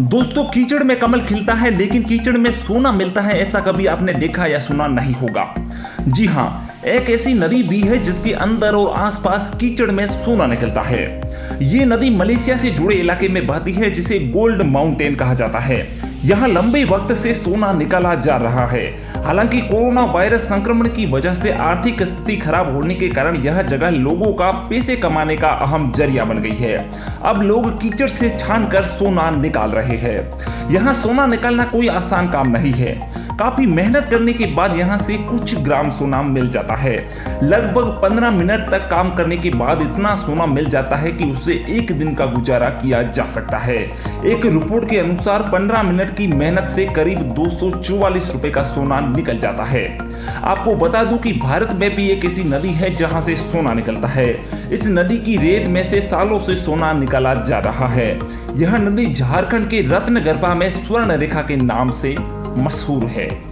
दोस्तों, कीचड़ में कमल खिलता है, लेकिन कीचड़ में सोना मिलता है, ऐसा कभी आपने देखा या सुना नहीं होगा। जी हाँ एक ऐसी नदी भी है जिसके अंदर और आसपास कीचड़ में सोना निकलता है। ये नदी मलेशिया से जुड़े इलाके में बहती है, जिसे गोल्ड माउंटेन कहा जाता है। यहाँ लंबे वक्त से सोना निकाला जा रहा है। हालाँकि कोरोना वायरस संक्रमण की वजह से आर्थिक स्थिति खराब होने के कारण यह जगह लोगों का पैसे कमाने का अहम ज़रिया बन गई है। अब लोग कीचड़ से छान कर सोना निकाल रहे हैं। यहाँ सोना निकालना कोई आसान काम नहीं है। काफ़ी मेहनत करने के बाद यहाँ से कुछ ग्राम सोना मिल जाता है। लगभग 15 मिनट तक काम करने के बाद इतना सोना मिल जाता है कि उससे एक दिन का गुजारा किया जा सकता है। एक रिपोर्ट के अनुसार 15 मिनट की मेहनत से करीब दो रुपए का सोना निकल जाता है। आपको बता दूँ कि भारत में भी एक ऐसी नदी है जहाँ से सोना निकलता है। इस नदी की रेत में से सालों से सोना निकाला जा रहा है। यह नदी झारखंड के रत्न में स्वर्ण रेखा के नाम से मशहूर है।